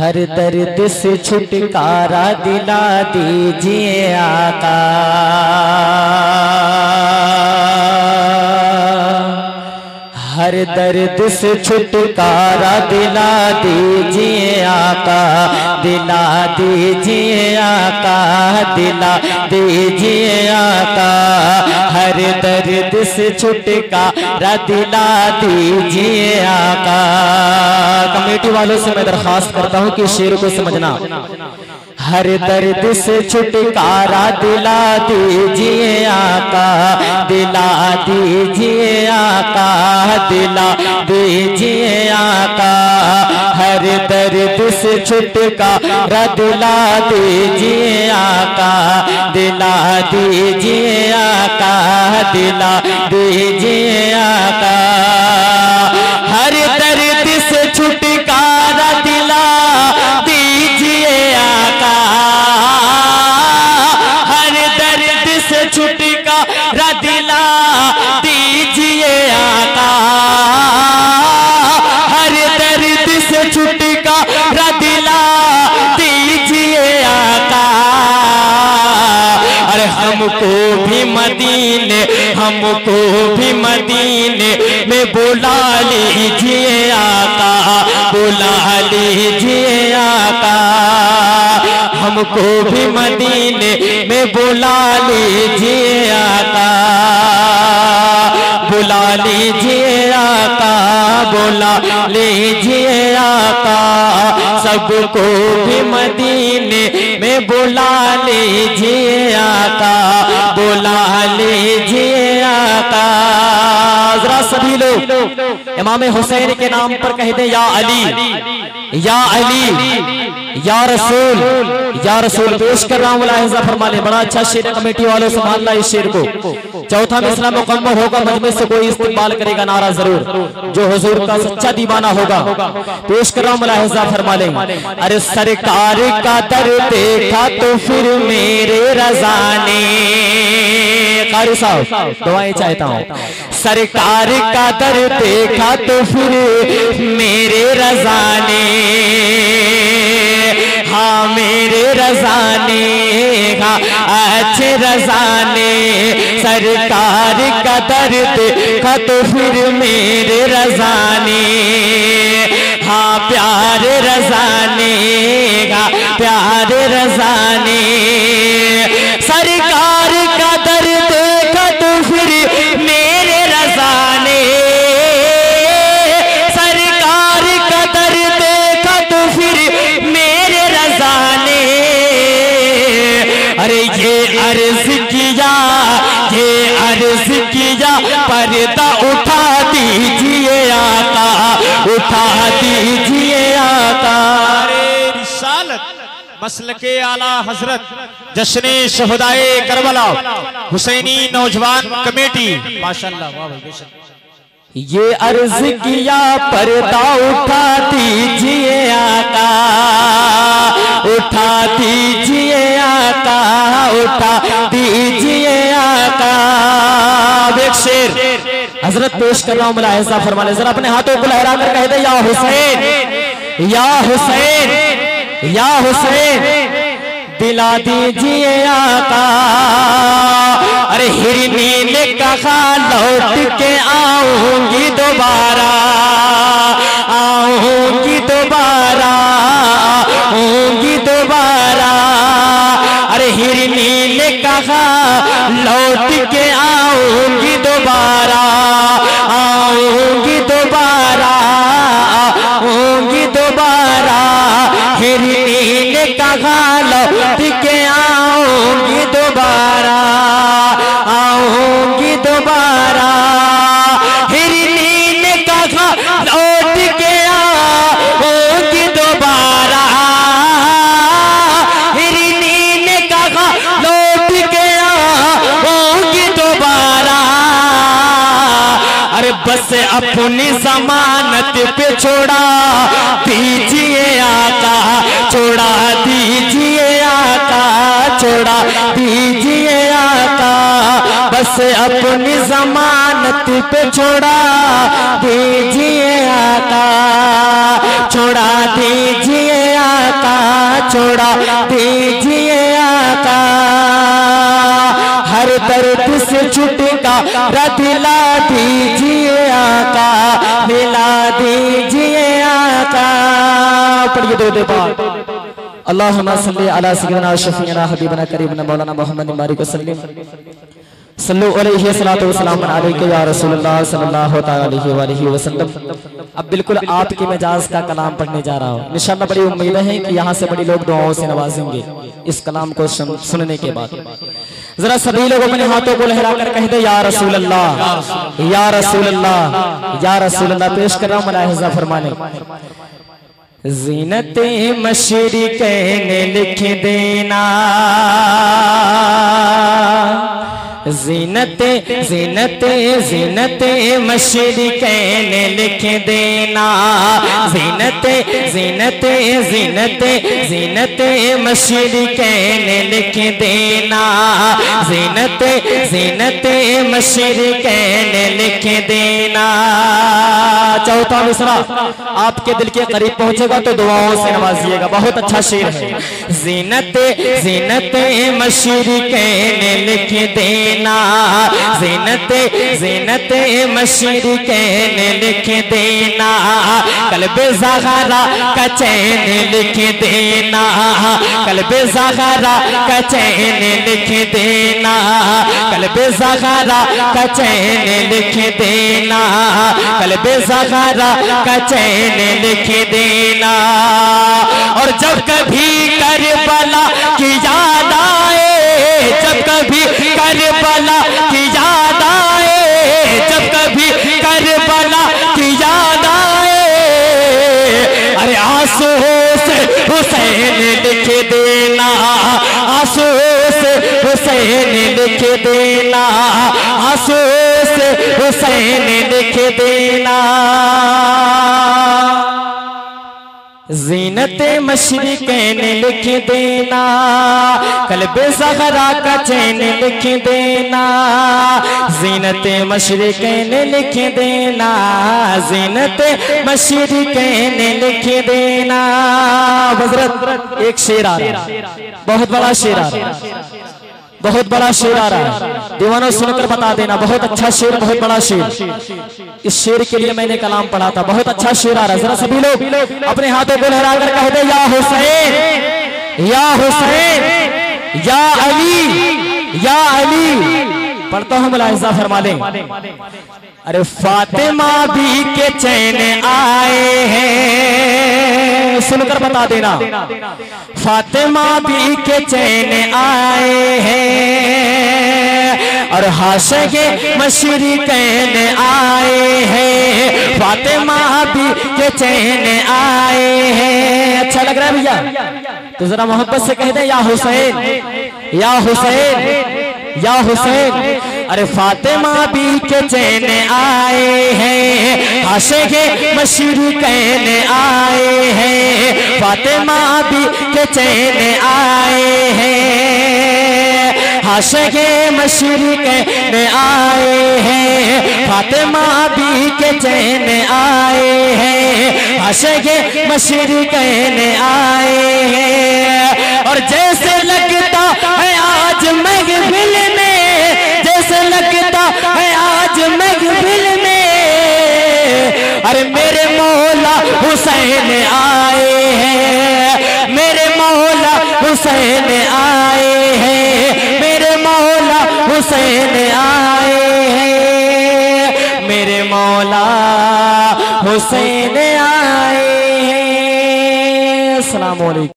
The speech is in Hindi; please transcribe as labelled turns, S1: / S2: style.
S1: हर दर्द से छुटकारा दिला दीजिए आका। हर दर्द से छुटकारा दिला दीजिए आका, दिला दीजिए आका, दिला दीजिए आका। हर दर्द से छुटकारा दिला दीजिए आका। कमेटी वालों से मैं दरख्वास्त करता हूँ कि शेर को समझना। हर दर्द से छुटकारा दिला दीजिए आका, दिला दीजिए आका, दिला दीजिए आका। हर दर्द से छुटकारा दिला दीजिए आका, दिला दीजिए आका, दिला दीजिए मदीने, हमको भी मदीने में बुला लीजिए आका, बुला लीजिए आका। हमको भी मदीने में बुला लीजिए आका, बुला लीजिए आका, बुला लीजिए आका। सबको भी मदीने बुला लीजिए आका बुला लीजिए आका जरा सभी लोग इमाम हुसैन के नाम पर कह दे, या अली। या अली। या रसूल। या रसूल, पेश कर रहा हूँ मुलाहिजा फरमा ले। बड़ा अच्छा शेर कमेटी वालों संभालना इस शेर को। चौथा मिसरा मुकम्मल होगा मजमे से कोई इस्तेमाल करेगा नारा ज़रूर। जो हुजूर का सच्चा दीवाना होगा पेश कर रहा हूँ मुलाहिजा फरमा ले। अरे सरकार का दर देखा तो फिर मेरे रजा ने कारी साहब दुआएँ चाहता हूँ। सरकार का दर देखा तो फिर मेरे रजा ने हाँ मेरे रजाने हाँ अच्छे रजाने। सरकार का दर्द का तो फिर मेरे रजाने। हाँ प्यार रजाने का प्यार रजाने।
S2: मसल के आला हज़रत, जश्न शहदाए करबला, हुसैनी नौजवान कमेटी।
S1: ये अर्ज़ किया, पर्दा उठा दीजिए आका, उठा दीजिए आका, उठा दीजिए आका। एक शेर, हज़रत पेश कर रहा हूँ मुलाहिजा फरमा ले जरा अपने हाथों को लहरा कर कह दे, या हुसैन या हुसैन। या हुसैन, दिला दीजिए आका। अरे हिरनी ने कहा लौट के आऊँगी दोबारा आऊँगी दोबारा आऊँगी दोबारा। अरे हिरनी ने कहा लौट के बस अपनी जमानत पे छोड़ा। दीजिए आका, छोड़ा। दीजिए आका, छोड़ा। दीजिए आका, बस अपनी जमानत पे छोड़ा। दीजिए आका, छोड़ा। दीजिए आका, छोड़ा। दीजिए दो दे बात अल्लाह सल्ली अला सय्यिदना शफीना हबीबना करीबना मौलाना मोहम्मद बारिक वसल्लम सल्लु अलैहि सलातु वसलाम अलैका या रसूलुल्लाह सल्लल्लाहु अलैहि अलैहि वसल्लम अब बिल्कुल आपके मिजाज का कलाम पढ़ने जा रहा हूँ इंशाल्लाह बड़ी उम्मीद है कि यहाँ से बड़ी लोग दुआओं से नवाजेंगे इस कलाम को सुनने के बाद जरा सभी लोग अपने हाथों को लहरा कर कह दे या रसूल अल्लाह या रसूल अल्लाह या रसूल अल्लाह पेश कर रहा हूँ मलाहिजा फरमाने जीनत मशरिक लिख देना। जीनत जीनत जीनत मशरिक ने लिख देना। जीनत जीनत जीनत जीनत मशरिक ने लिख देना। जीनत जीनत मशरिक ने लिख देना। चौथा मिसरा आपके दिल के करीब पहुंचेगा तो दुआओं से नवाजिएगा। बहुत अच्छा शेर है। जीनत जीनत मशरिक ने लिख देना। देना। जीनत जीनत मशीर कहने लिख देना। कलब जहरा का चैन लिख देना। कलब जहरा का चैन लिख देना। कलब जहरा का चैन लिख देना। कलब जहरा का लिख देना। और जब कभी कर बला की याद आए जब कभी करबला की याद आए, जब कभी करबला की याद आए। अरे आँसू से हुसैन लिख देना आँसू से हुसैन लिख देना आँसू से हुसैन लिख देना। जीनत कहने लिख देना। कलब जहरा का चैन लिख देना। जीनत कहने लिख देना। जीनत कहने लिख देना। हज़रत, एक शेरा बहुत बड़ा शेरा बहुत बड़ा शेर आ रहा है। दीवानों सुनकर बता देना बहुत अच्छा शेर बहुत बड़ा शेर। इस शेर के लिए मैंने कलाम पढ़ा था बहुत अच्छा शेर आ रहा है। जरा सभी लोग अपने हाथों को लहरा कर कह दे या हुसैन या हुसैन या अली या अली। पढ़ता हूँ मुलाहिजा फरमा लें। अरे फातिमा भी के चैन आए हैं। सुनकर बता देना। फातिमा भी के चैन आए हैं। और हाशे मशरी कैन आए हैं। फातिमा भी के चैन आए हैं। अच्छा लग रहा है भैया? तो जरा मोहब्बत से कह दे, या हुसैन या हुसैन या हुसैन। अरे फातिमा भी के चैन आए हैं आशे के मशहूर कहने आए हैं, फातिमा भी के चैन आए हैं आशे के मशहूर कहने आए हैं, फातिमा भी के चैन आए हैं आशे के मशहूर कहने आए हैं, और जैसे लगता है आज महफिल हुसैन आए हैं। मेरे मौला हुसैन आए हैं। मेरे मौला हुसैन आए हैं। मेरे मौला हुसैन आए हैं। अस्सलाम वालेकुम